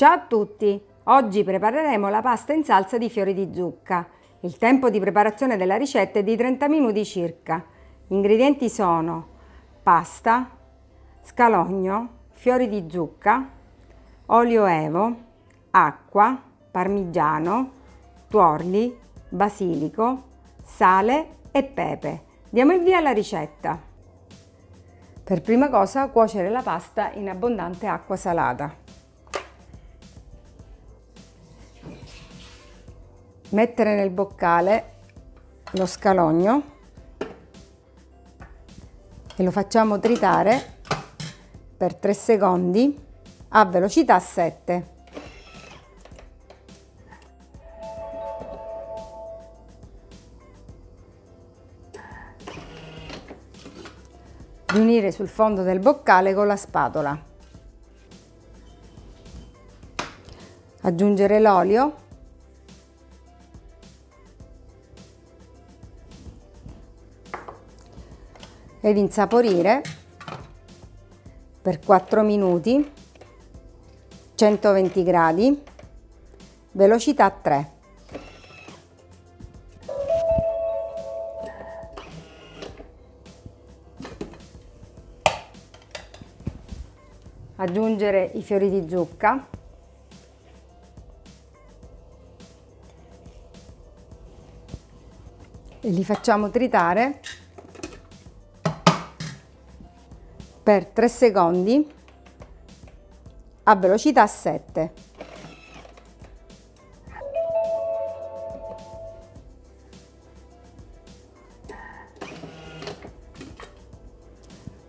Ciao a tutti! Oggi prepareremo la pasta in salsa di fiori di zucca. Il tempo di preparazione della ricetta è di 30 minuti circa. Gli ingredienti sono pasta, scalogno, fiori di zucca, olio evo, acqua, parmigiano, tuorli, basilico, sale e pepe. Diamo il via alla ricetta. Per prima cosa cuocere la pasta in abbondante acqua salata. Mettere nel boccale lo scalogno e lo facciamo tritare per 3 secondi a velocità 7. Riunire sul fondo del boccale con la spatola. Aggiungere l'olio ed insaporire per 4 minuti 120 gradi velocità 3 aggiungere i fiori di zucca. E li facciamo tritare per 3 secondi a velocità 7.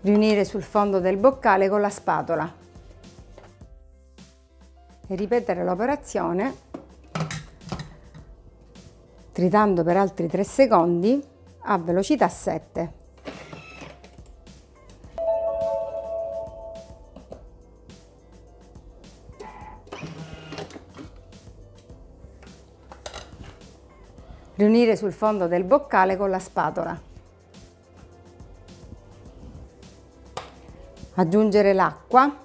Riunire sul fondo del boccale con la spatola e ripetere l'operazione tritando per altri 3 secondi a velocità 7. Riunire sul fondo del boccale con la spatola. Aggiungere l'acqua.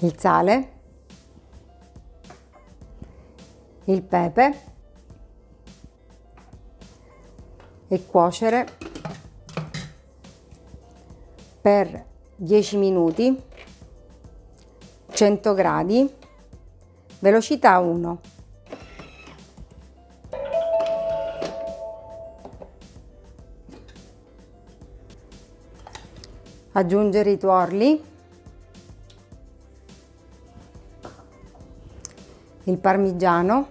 Il sale. Il pepe. E cuocere per 10 minuti 100 gradi Velocità 1. Aggiungere i tuorli. Il parmigiano.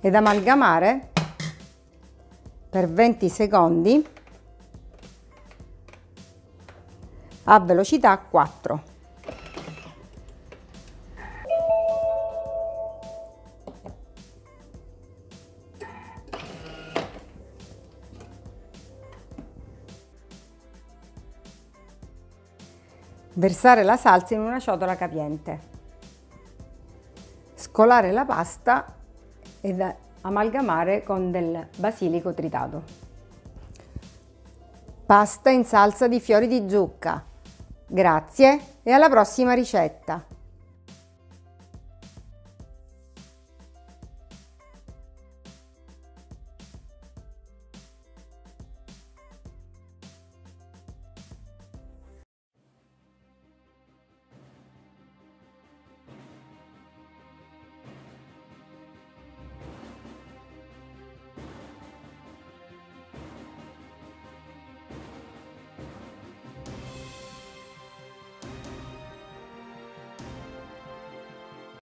Ed amalgamare per 20 secondi a velocità 4. Versare la salsa in una ciotola capiente. Scolare la pasta ed amalgamare con del basilico tritato. Pasta in salsa di fiori di zucca Grazie e alla prossima ricetta!